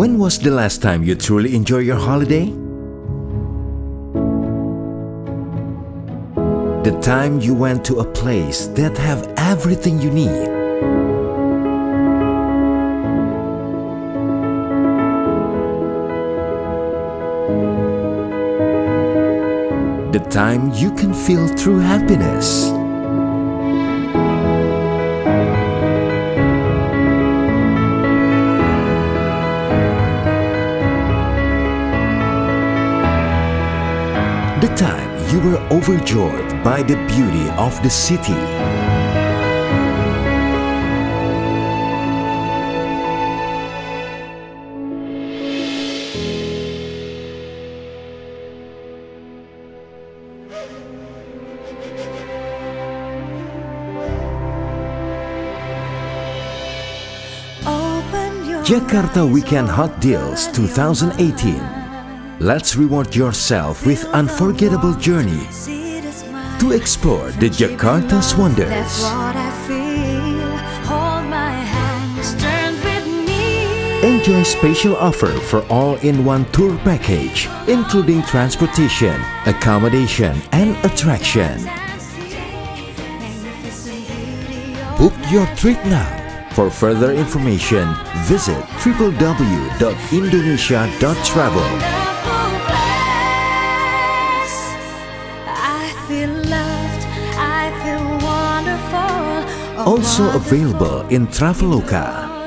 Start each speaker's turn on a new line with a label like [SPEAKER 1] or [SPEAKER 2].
[SPEAKER 1] When was the last time you truly enjoyed your holiday? The time you went to a place that have everything you need. The time you can feel true happiness. The time you were overjoyed by the beauty of the city. Jakarta Weekend Hot Deals 2018. Let's reward yourself with unforgettable journey
[SPEAKER 2] See the smile.
[SPEAKER 1] to explore the Jakarta's wonders.
[SPEAKER 2] what I feel. Hold my hands, turn with me.
[SPEAKER 1] Enjoy special offer for all-in-one tour package, including transportation, accommodation, and attraction.
[SPEAKER 2] Magnificent beauty of
[SPEAKER 1] Book your trip now. For further information, visit www.indonesia.travel. Also available in Traveloka.